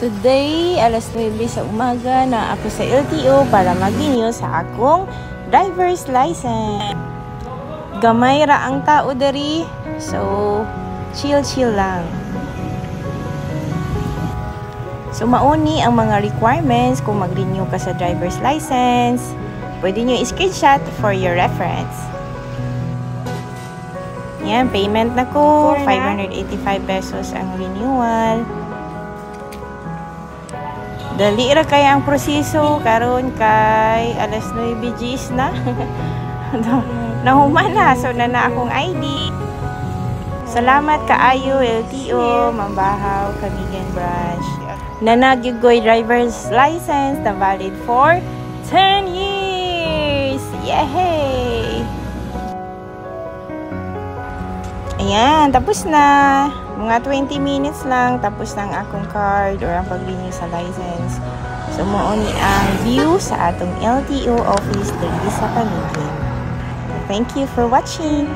Today, alas 9 sa umaga na ako sa LTO para mag-renew sa akong driver's license. Gamay ra ang tao dari, so chill-chill lang. So mauni ang mga requirements kung mag-renew ka sa driver's license. Pwede nyo i-screenshot for your reference. Yan, payment na ko. 585 pesos ang renewal. Dali ra kay ang proseso karon kay alas 9 gis na. Nahuman na so na na akong ID. Salamat kaayo LTO Mambahaw Camigan Branch. Nanagyugoy driver's license na valid for 10 years. Ayan, tapos na. Mga 20 minutes lang, tapos na akong card or ang pag-renew sa license. So, ni ang view sa atong LTO office dito sa Pamigin. Thank you for watching!